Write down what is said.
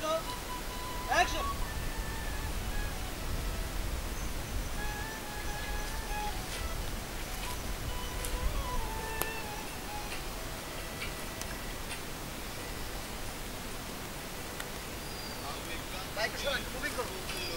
zero. Action. Action, moving করো।